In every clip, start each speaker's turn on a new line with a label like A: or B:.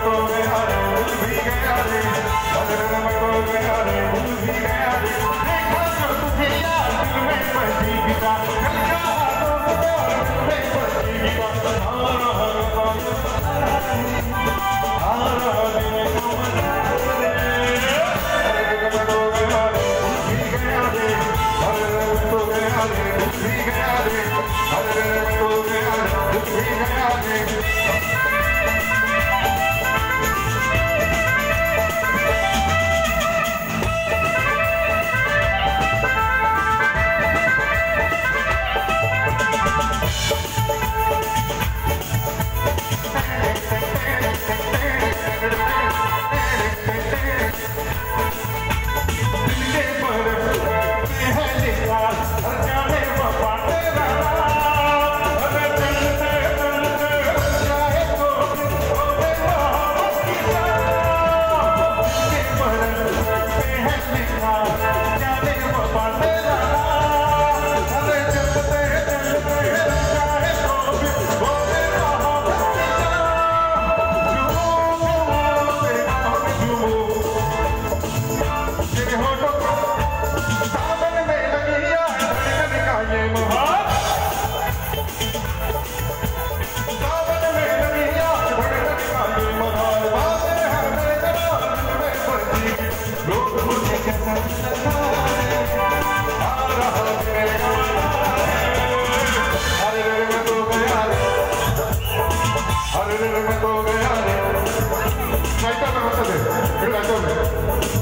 A: मको में हरे भूल भी गया रे भद्र मको हरे भूल भी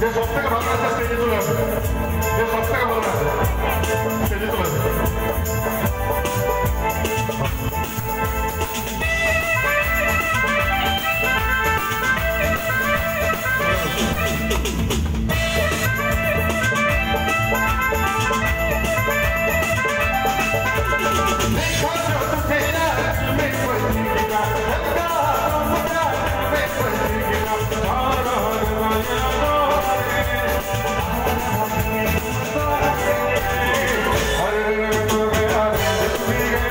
A: যে সব থেকে ভালো আছে স্টেজে চলে আসবে যে সব থেকে ভালো আছে স্টেজে চলে আসবে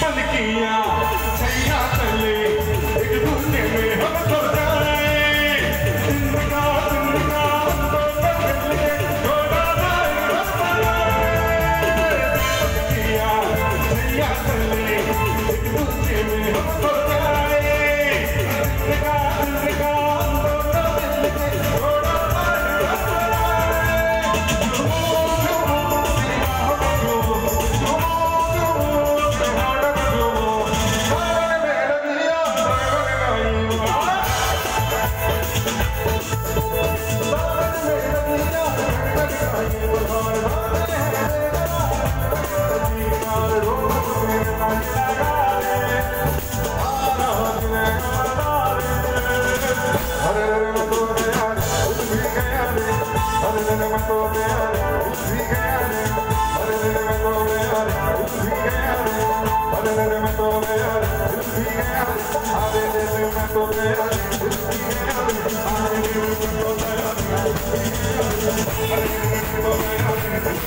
A: Paniquinha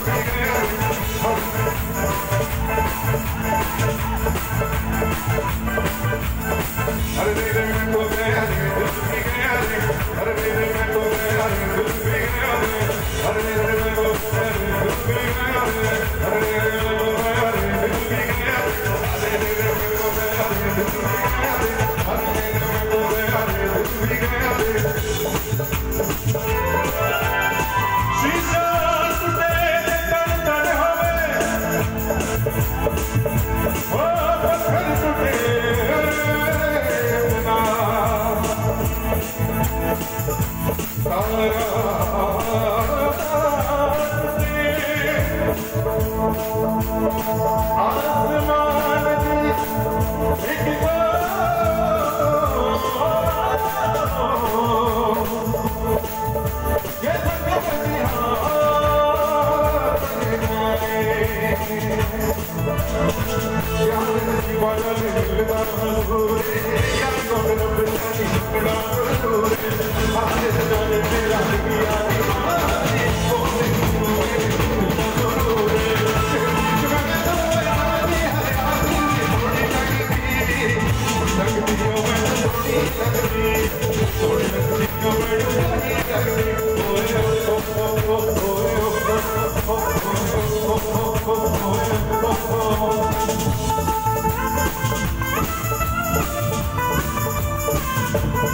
A: I'm 감사합니다.